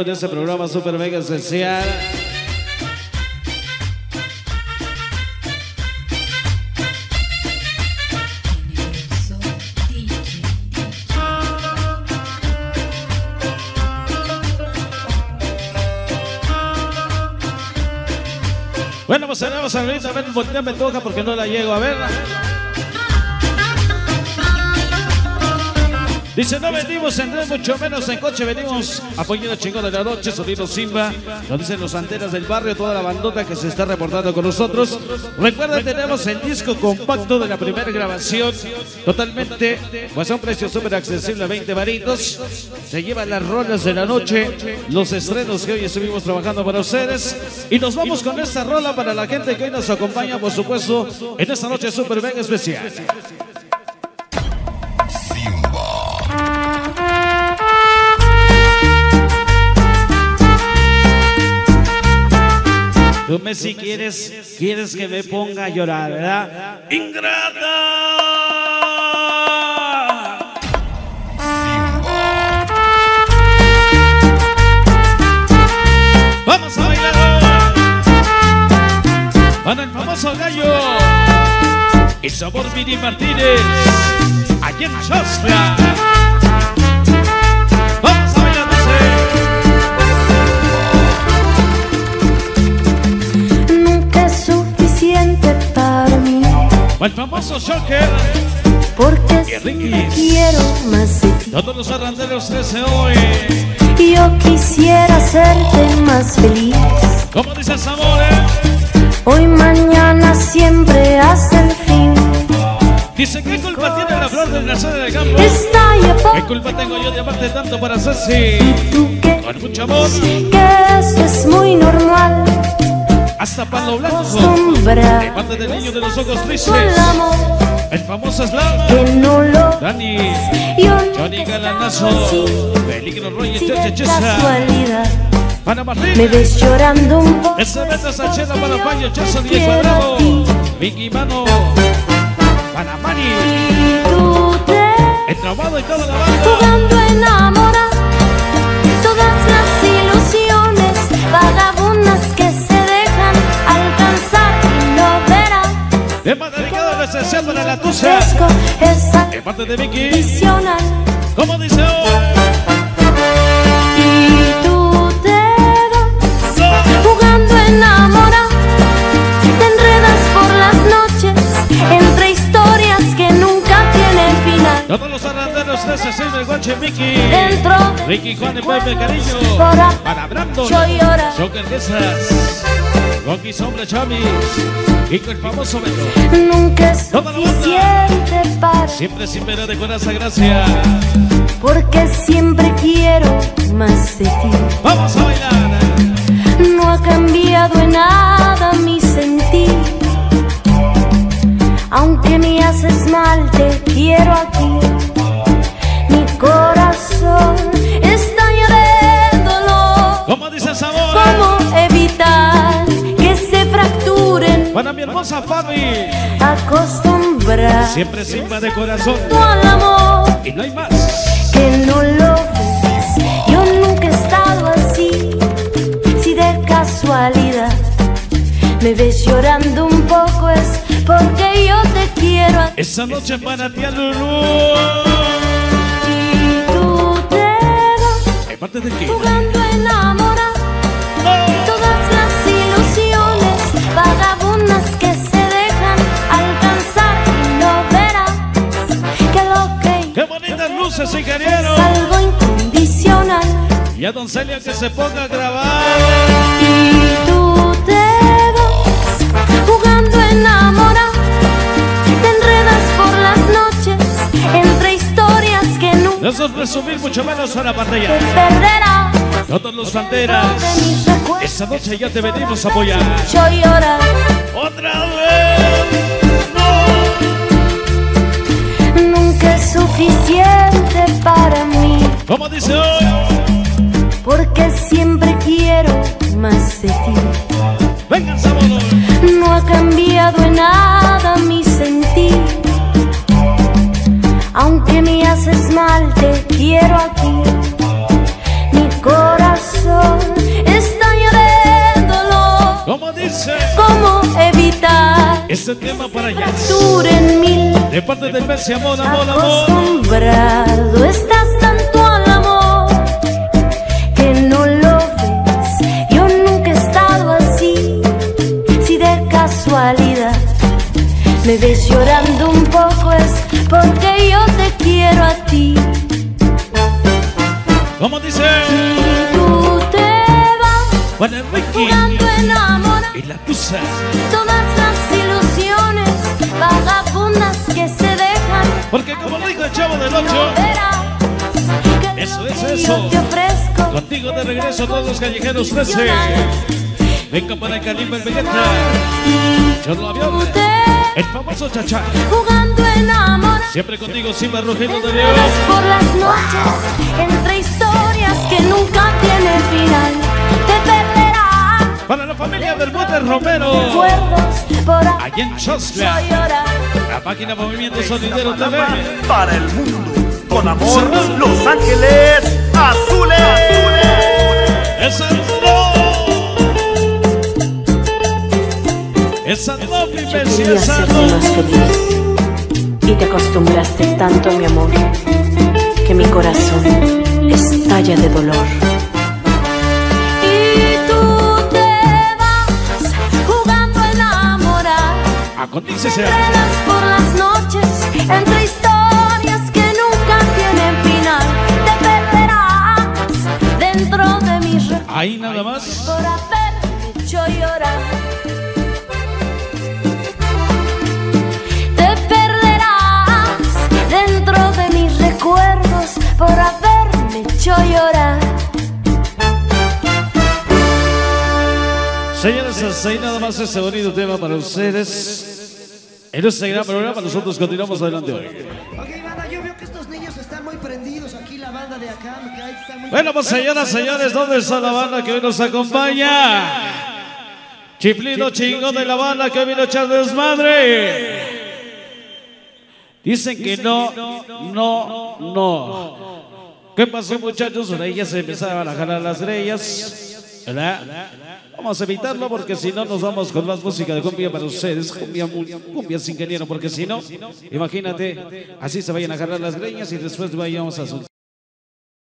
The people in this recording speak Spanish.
en este programa super mega especial. Bueno, pues tenemos a ver, voltea me toca porque no la llego a ver. Dice, no venimos en tren, mucho menos en coche, venimos apoyando chingón de la noche, sonido Simba. Nos dicen los antenas del barrio, toda la bandota que se está reportando con nosotros. Recuerda, tenemos el disco compacto de la primera grabación, totalmente, pues a un precio súper accesible, 20 varitos. Se llevan las rolas de la noche, los estrenos que hoy estuvimos trabajando para ustedes. Y nos vamos con esta rola para la gente que hoy nos acompaña, por supuesto, en esta noche súper mega especial. Tú me si quieres, quieres que me ponga a llorar, ¿verdad? ¡Ingrata! Vamos a bailar Para el famoso gallo y sabor Vini Martínez allá en Chastra. El famoso Shocker. porque quiero más de ti. Todos los arranderos 13 hoy. Yo quisiera hacerte más feliz. ¿Cómo dice Sabor, eh? Hoy, mañana, siempre hasta el fin. Dice, ¿qué culpa tiene la flor del nacer del campo? ¿Qué culpa tengo yo de amarte tanto para hacer sí? tú que, Con mucho amor, que esto es muy normal. Hasta palo blanco. Acostumbra parte del niño de los ojos tristes. el famoso Slam. no Dani. Johnny Galanazo. Peligro Roy casualidad Panamá me ves llorando un poco. Beta Sachela para Paño Chazo 10 cuadrado. Vicky Mano. Panamani. Y la esa De parte de Vicky. ¿Cómo dice hoy? y tú te vas jugando a enamorar te enredas por las noches entre historias que nunca tienen final Todos los arranderos de ese del guache Vicky. dentro de Juan y Pepe, cariño. Para Brandon. yo Quesas. Rocky Sombra Chamis. Kiko el famoso Beto. Nunca es Siempre sin ver de corazón, gracias. porque siempre quiero más de ti. Vamos a bailar. No ha cambiado en nada mi sentir. Aunque me haces mal, te quiero aquí. Mi corazón estalla de dolor. ¿Cómo dice el sabor? ¿Cómo evitar que se fracturen? Para mi hermosa Fabi. Acostumbrar Siempre sin de corazón. amor. Y no hay más. que no lo ves. Yo nunca he estado así. Si de casualidad me ves llorando un poco es porque yo te quiero a. Esa noche para ti, Lulú. Y tú te vas parte de jugando a enamorar todas las Y a Don Celia que se ponga a grabar. Y tú te vas jugando a enamorar, te enredas por las noches entre historias que nunca Eso es presumir mucho menos a la te pantalla. perderás. Todos los banderas. Esta noche ya te venimos a apoyar. yo llorar, ¡Otra vez! nunca es suficiente para mí, ¡No! ¿Cómo dice hoy? cambiado en nada mi sentir. Aunque me haces mal, te quiero aquí. Mi corazón estalla de dolor. ¿Cómo dice? ¿Cómo evitar? Este tema para allá. en mil. De parte de Pese, amor, amor, amor. Acostumbrado estás tan me ves llorando un poco es porque yo te quiero a ti. ¿Cómo dice? Si tú te vas Enrique jugando enamorado. y la tusa. Todas las ilusiones vagabundas que se dejan Porque como lo dijo el chavo del 8, verás que Eso es eso. yo te ofrezco contigo de regreso a todos los callejeros 13. Venga para el Calimba el. Chorro Avión. El famoso Chachá. jugando enamorado Siempre contigo, Simba Rogelio de León. por las noches entre historias que nunca tienen final te perderás Para la familia del Bote Romero. recuerdos por Allá en Chosla. La máquina Movimiento Sonidero TV. para el mundo. Con amor, Los Ángeles Azules. ¡Esa no! ¡Esa no, mi Yo quería hacerte más feliz y te acostumbraste tanto a mi amor que mi corazón estalla de dolor. y tú te vas jugando a enamorar Acondícese. Enredas por las noches entre historias que nunca tienen final te perderás dentro de mis recuerdos Ahí nada más. por haberme hecho llorar. Por haberme hecho llorar. Señoras, ahí nada más ese bonito tema para ustedes. En este gran programa nosotros continuamos adelante hoy. Ok, banda, yo veo que estos niños están muy prendidos aquí, la banda de acá, me cae, están muy Bueno, pues señoras, señores, ¿dónde está la banda que hoy nos acompaña? Chiflino chingón de la banda que hoy vino a echar desmadre. Dicen que no, no, no. ¿Qué pasó, muchachos? Por ahí ya se empezaban a jalar las grellas. ¿Verdad? Vamos a evitarlo porque si no nos vamos con más música de cumbia para ustedes. Cumbia, cumbia sin ingeniero, porque si no, imagínate, así se vayan a jalar las greñas y después vayamos a su